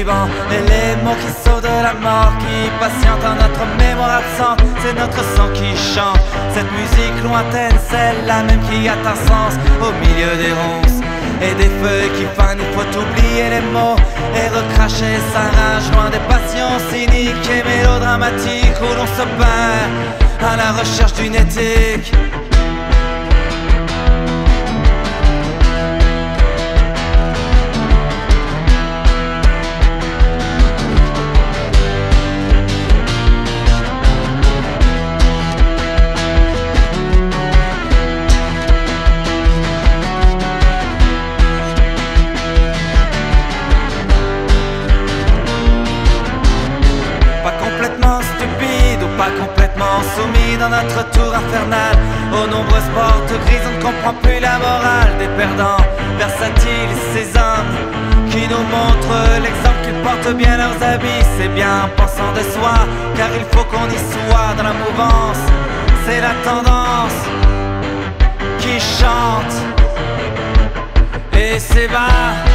suivant Et les mots qui sautent de la mort Qui patientent en notre mémoire absente C'est notre sang qui chante. Cette musique lointaine, celle-là même qui a un sens Au milieu des ronces et des feuilles qui fanent, il faut oublier les mots et recracher sa rage loin des passions cyniques et mélodramatiques où l'on se perd à la recherche d'une éthique. Soumis dans notre tour infernal Aux nombreuses portes grises, on ne comprend plus la morale des perdants Versatiles, ces hommes qui nous montrent l'exemple qu'ils portent bien leurs habits. C'est bien en pensant de soi, car il faut qu'on y soit dans la mouvance. C'est la tendance qui chante et s'ébat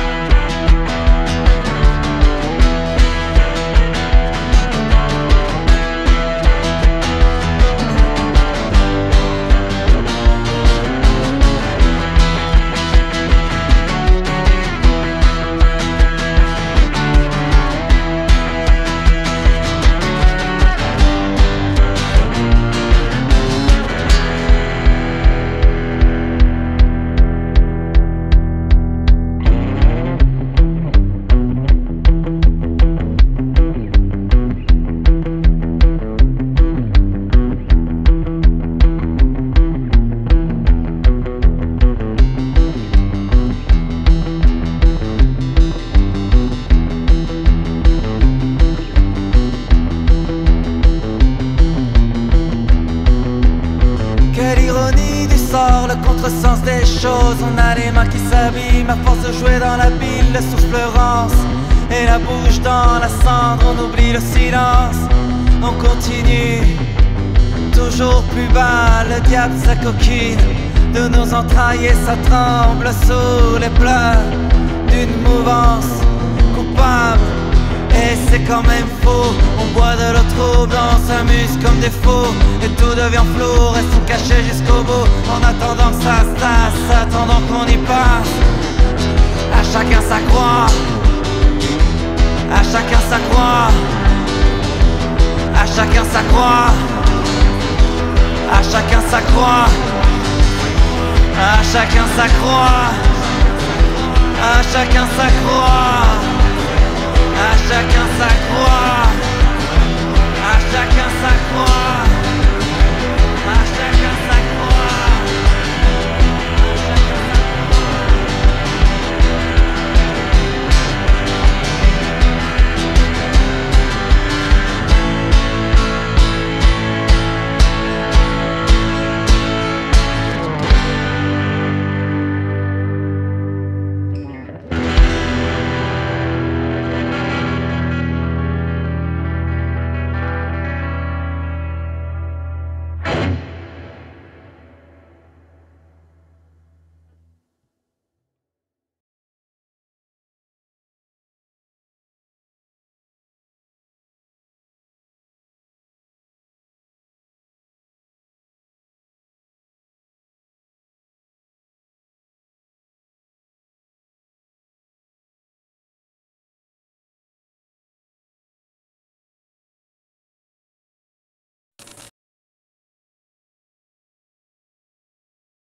le contresens des choses. On a les mains qui s'abîment à force de jouer dans la bile, le souffle rance et la bouche dans la cendre. On oublie le silence, on continue toujours plus bas. Le diable sa coquine de nos entrailles et ça tremble sous les pleurs d'une mouvance coupable. Et c'est quand même faux, on boit de l'eau trouble, on s'amuse comme des tout devient flou, restons cachés jusqu'au bout En attendant que ça se tasse, attendant qu'on y passe. À chacun sa croix. À chacun sa croix. À chacun sa croix. À chacun sa croix. À chacun sa croix. À chacun sa croix